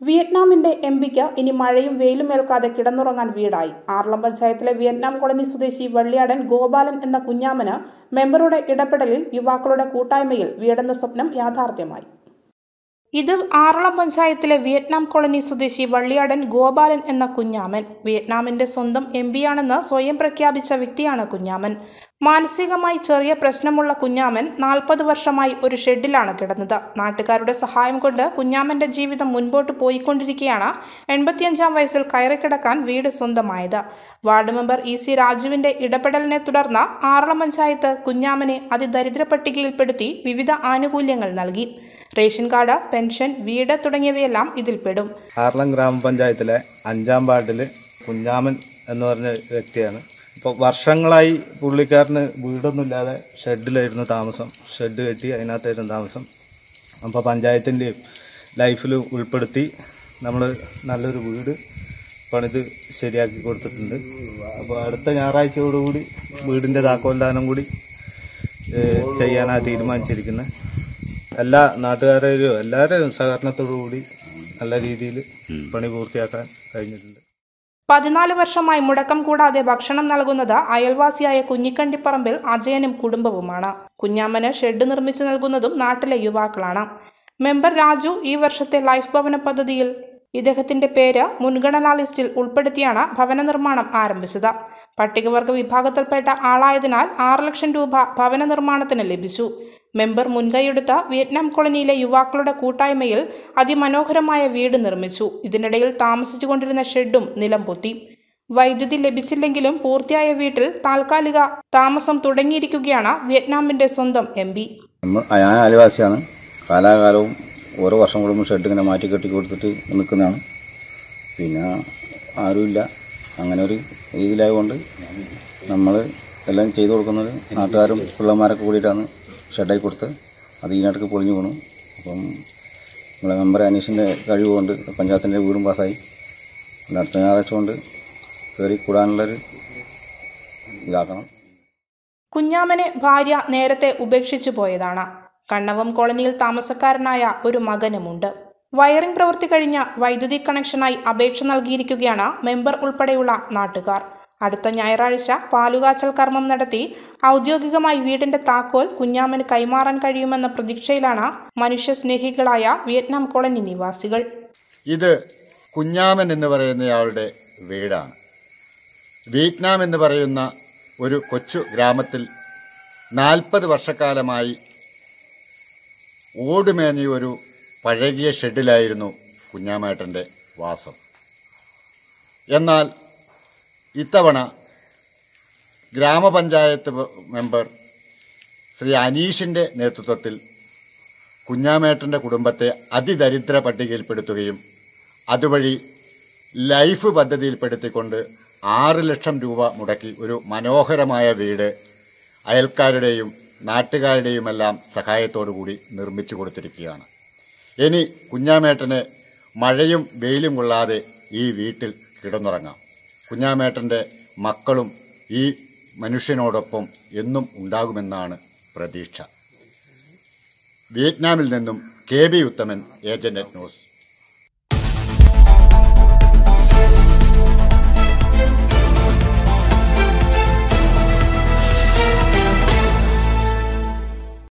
വിയറ്റ്നാമിന്റെ M പിക്ക് ഇനി മഴയും വെയിലും ഏൽക്കാതെ കിടന്നുറങ്ങാൻ വീടായി. ആർളം പഞ്ചായത്തിലെ വിയറ്റ്നാം കോളനി സ്വദേശി വള്ളിയാടൻ ഗോപാലൻ എന്ന കുഞ്ഞാമന് മെമ്പറുടെ ഇടപെടലിൽ യുവാക്കളുടെ കൂട്ടായ്മയിൽ വീടെന്ന സ്വപ്നം യാഥാർത്ഥ്യമായി. ഇത് ആറളം പഞ്ചായത്തിലെ വിയറ്റ്നാം കോളനി സ്വദേശി വള്ളിയാടൻ ഗോപാലൻ എന്ന കുഞ്ഞാമൻ. വിയറ്റ്നാമിന്റെ സ്വന്തം എം ആണെന്ന് സ്വയം പ്രഖ്യാപിച്ച വ്യക്തിയാണ് കുഞ്ഞാമൻ. മാനസികമായി ചെറിയ പ്രശ്നമുള്ള കുഞ്ഞാമൻ നാൽപ്പത് വർഷമായി ഒരു ഷെഡിലാണ് കിടന്നത്. നാട്ടുകാരുടെ സഹായം കൊണ്ട് കുഞ്ഞാമന്റെ ജീവിതം മുൻപോട്ട് പോയിക്കൊണ്ടിരിക്കെയാണ് എൺപത്തിയഞ്ചാം വയസ്സിൽ കയറിക്കിടക്കാൻ വീട് സ്വന്തമായത്. വാർഡ് മെമ്പർ ഇ സി രാജുവിന്റെ ഇടപെടലിനെ തുടർന്ന് ആറളം പഞ്ചായത്ത് കുഞ്ഞാമനെ അതിദരിദ്ര പട്ടികയിൽപ്പെടുത്തി വിവിധ ആനുകൂല്യങ്ങൾ നൽകി. റേഷൻ കാർഡ് പെൻഷൻ വീട് തുടങ്ങിയവയെല്ലാം ഇതിൽപ്പെടും. ആർളം ഗ്രാമപഞ്ചായത്തിലെ അഞ്ചാം വാർഡിൽ കുഞ്ഞാമൻ എന്ന് പറഞ്ഞ വ്യക്തിയാണ്. ഇപ്പോൾ വർഷങ്ങളായി പുള്ളിക്കാരന് വീടൊന്നുമില്ലാതെ ഷെഡിലായിരുന്നു താമസം. ഷെഡ് കെട്ടി അതിനകത്തായിരുന്നു താമസം. അപ്പോൾ പഞ്ചായത്തിന്റെയും ലൈഫിൽ ഉൾപ്പെടുത്തി നമ്മൾ നല്ലൊരു വീട് പണിത് ശരിയാക്കി കൊടുത്തിട്ടുണ്ട്. അപ്പോൾ അടുത്ത ഞായറാഴ്ചയോടുകൂടി വീടിന്റെ താക്കോൽദാനം കൂടി ചെയ്യാനാണ് തീരുമാനിച്ചിരിക്കുന്നത് എല്ലാ നാട്ടുകാരെയും എല്ലാവരെയും സഹകരണത്തോടു കൂടി നല്ല രീതിയിൽ പണി പൂർത്തിയാക്കാൻ കഴിഞ്ഞിട്ടുണ്ട്. പതിനാല് വർഷമായി മുടക്കം കൂടാതെ ഭക്ഷണം നൽകുന്നത് അയൽവാസിയായ കുഞ്ഞിക്കണ്ടിപ്പറമ്പിൽ അജയനും കുടുംബവുമാണ്. കുഞ്ഞാമ്മന് ഷെഡ് നിർമ്മിച്ചു നൽകുന്നതും നാട്ടിലെ യുവാക്കളാണ്. മെമ്പർ രാജു ഈ വർഷത്തെ ലൈഫ് ഭവന പദ്ധതിയിൽ ഇദ്ദേഹത്തിന്റെ പേര് മുൻഗണനാ ലിസ്റ്റിൽ ഉൾപ്പെടുത്തിയാണ് ഭവന നിർമ്മാണം ആരംഭിച്ചത്. പട്ടികവർഗ വിഭാഗത്തിൽപ്പെട്ട ആളായതിനാൽ ആറ് ലക്ഷം രൂപ ഭവന നിർമ്മാണത്തിന് ലഭിച്ചു. മെമ്പർ മുൻകൈയെടുത്ത വിയറ്റ്നാം കോളനിയിലെ യുവാക്കളുടെ കൂട്ടായ്മയിൽ അതിമനോഹരമായ വീട് നിർമ്മിച്ചു. ഇതിനിടയിൽ താമസിച്ചുകൊണ്ടിരുന്ന ഷെഡും നിലം പൊത്തി. വൈദ്യുതി ലഭിച്ചില്ലെങ്കിലും പൂർത്തിയായ വീട്ടിൽ താൽക്കാലിക താമസം തുടങ്ങിയിരിക്കുകയാണ് വിയറ്റ്നാമിന്റെ സ്വന്തം എം പി. ഞാൻ ആദിവാസിയാണ്. കാലാകാലവും ഓരോ വർഷം കൂടുമ്പോൾ ഷെഡ് ഇങ്ങനെ മാറ്റി കെട്ടി കൊടുത്തിട്ട് നിൽക്കുന്നതാണ്. പിന്നെ ആരുമില്ല. അങ്ങനെ ഒരു രീതിയിലായതുകൊണ്ട് നമ്മൾ എല്ലാം ചെയ്തു കൊടുക്കുന്നത് നാട്ടുകാരും പിള്ളമാരൊക്കെ കൂടിയിട്ടാണ് ഷെഡായി കൊടുത്ത് അത് ഇതിനടക്ക് പൊളിഞ്ഞു പോണു. അപ്പം നമ്മളെ മെമ്പർ അനീഷിന്റെ കഴിവ് കൊണ്ട് പഞ്ചായത്തിന്റെ വീടും പാസ്സായി അടുത്ത ഞായറാഴ്ച കൊണ്ട് കയറി കൂടാനുള്ളൊരു ഇതാക്കണം. കുഞ്ഞാമനെ ഭാര്യ നേരത്തെ ഉപേക്ഷിച്ചു പോയതാണ്. കണ്ണവം കോളനിയിൽ താമസക്കാരനായ ഒരു മകനുമുണ്ട്. വയറിംഗ് പ്രവൃത്തി കഴിഞ്ഞ വൈദ്യുതി കണക്ഷനായി അപേക്ഷ നൽകിയിരിക്കുകയാണ് മെമ്പർ ഉൾപ്പെടെയുള്ള നാട്ടുകാർ. അടുത്ത ഞായറാഴ്ച പാലുകാച്ചൽ കർമ്മം നടത്തി ഔദ്യോഗികമായി വീടിന്റെ താക്കോൽ കുഞ്ഞാമന് കൈമാറാൻ കഴിയുമെന്ന പ്രതീക്ഷയിലാണ് മനുഷ്യസ്നേഹികളായ വിയറ്റ്നാം കോളനി നിവാസികൾ. ഇത് കുഞ്ഞാമൻ എന്ന് പറയുന്നയാളുടെ വീടാണ്. വിയറ്റ്നാം എന്ന് പറയുന്ന ഒരു കൊച്ചു ഗ്രാമത്തിൽ നാൽപ്പത് വർഷക്കാലമായി ഓടുമേഞ്ഞ ഒരു പഴകിയ ഷെഡിലായിരുന്നു കുഞ്ഞാമേട്ടന്റെ വാസം. എന്നാൽ ഇത്തവണ ഗ്രാമപഞ്ചായത്ത് മെമ്പർ ശ്രീ അനീഷിന്റെ നേതൃത്വത്തിൽ കുഞ്ഞാമേട്ടന്റെ കുടുംബത്തെ അതിദരിദ്ര പട്ടികയിൽപ്പെടുത്തുകയും അതുവഴി ലൈഫ് പദ്ധതിയിൽപ്പെടുത്തിക്കൊണ്ട് ആറ് ലക്ഷം രൂപ മുടക്കി ഒരു മനോഹരമായ വീട് അയൽക്കാരുടെയും നാട്ടുകാരുടെയുമെല്ലാം സഹായത്തോടു കൂടി നിർമ്മിച്ചു കൊടുത്തിരിക്കുകയാണ്. ഇനി കുഞ്ഞാമേട്ടനെ മഴയും വെയിലും കൊള്ളാതെ ഈ വീട്ടിൽ കിടന്നുറങ്ങാം. കുഞ്ഞാമേട്ടന്റെ മക്കളും ഈ മനുഷ്യനോടൊപ്പം എന്നും ഉണ്ടാകുമെന്നാണ് പ്രതീക്ഷ. വിയറ്റ്നാമിൽ നിന്നും K B Uthaman Asianet news.